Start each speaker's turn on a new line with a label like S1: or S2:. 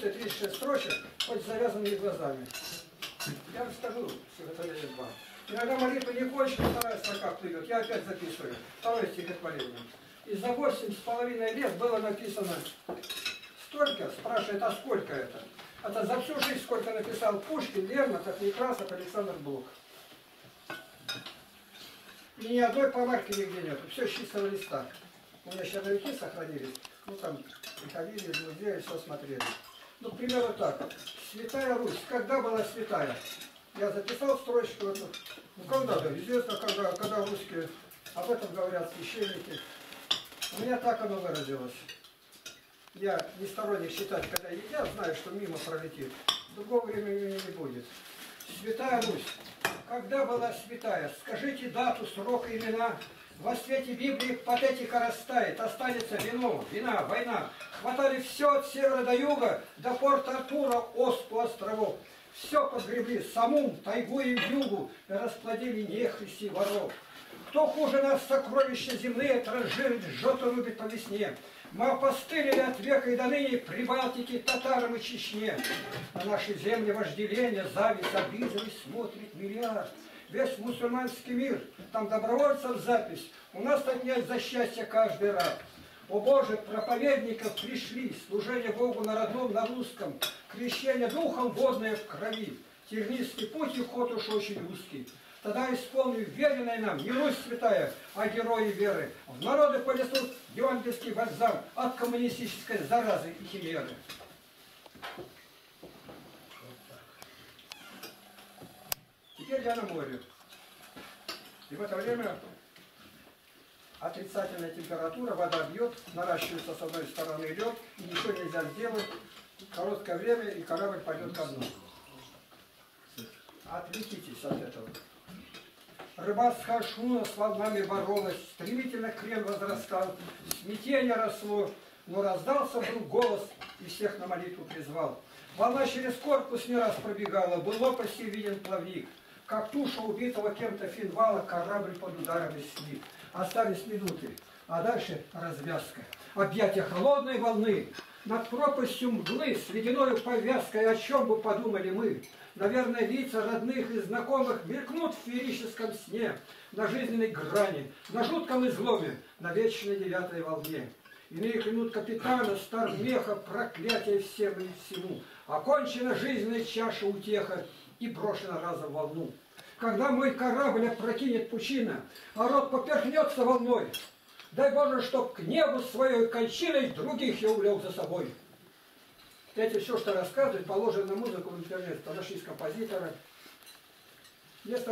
S1: 436 строчек, хоть завязанными глазами. Я вам скажу, стихотворение 2. Иногда молитва не кончится, вторая строка плывет. Я опять записываю. Второе стихотворение. И за восемь с половиной лет было написано столько, спрашивает, а сколько это? Это за всю жизнь, сколько написал Пушкин, Лермонтов, Некрасов, Александр Блок. И ни одной помарки нигде нет. Все с чистого листа. У меня черновики сохранились. Ну там приходили из музея, все смотрели. Ну, к примеру, так. Святая Русь. Когда была святая? Я записал строчку эту. Ну, когда-то. Известно, когда, когда русские. Об этом говорят священники. У меня так оно выразилось. Я не сторонник считать, когда едят, знаю, что мимо пролетит. Другого времени не будет. Святая Русь. Когда была святая? Скажите дату, срок, имена. Во свете Библии патетика растает, останется вино, вина, война. Хватали все от севера до юга, до порта Артура, Осту островов. Все подгребли, самум, тайгу и югу, расплодили нехристи воров. Кто хуже нас сокровища земные, транжирит, жжет и рубит по весне. Мы опостылили от века и до ныне Прибалтике, татарам и Чечне. На наши земли вожделение, зависть, обидовость смотрит миллиард. Весь мусульманский мир, там добровольцев запись, у нас отнять за счастье каждый рад. О Боже, проповедников пришли, служение Богу на родном, на русском, крещение духом водное в крови. Тернистый путь и ход уж очень узкий. Тогда исполню веренной нам не Русь святая, а герои веры. В народы понесут евангельский бальзам от коммунистической заразы и химеры. Теперь я на море. И в это время отрицательная температура, вода бьет, наращивается с одной стороны лед, и ничего нельзя сделать. Короткое время, и корабль пойдет ко дну. Отвлекитесь от этого. Рыбацкая шуна с волнами боролась, стремительно крен возрастал, смятение росло, но раздался вдруг голос и всех на молитву призвал. Волна через корпус не раз пробегала, был лопасти виден плавник. Как туша убитого кем-то финвала, корабль под ударами слив. Остались минуты, а дальше развязка. Объятия холодной волны, над пропастью мглы с ледяной повязкой, о чем бы подумали мы. Наверное, лица родных и знакомых мелькнут в феерическом сне, на жизненной грани, на жутком изломе, на вечной девятой волне. Иные клянут капитана, стар меха, проклятие всем и всему. Окончена жизненная чаша утеха и брошена разом волну. Когда мой корабль опрокинет пучина, а рот поперхнется волной, дай Боже, чтоб к небу своей кончиной других я увлек за собой. Эти все, что рассказывают, положено на музыку в интернет, подошли с композитора. Место